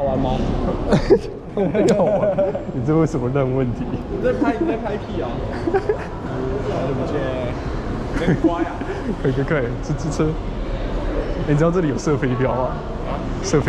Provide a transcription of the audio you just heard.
好玩吗？很好玩。你这为什么问问题？你在拍你在拍屁啊！好久不见，真乖 呀！快快快，吃吃吃！你知道这里有射飞镖啊？射飞。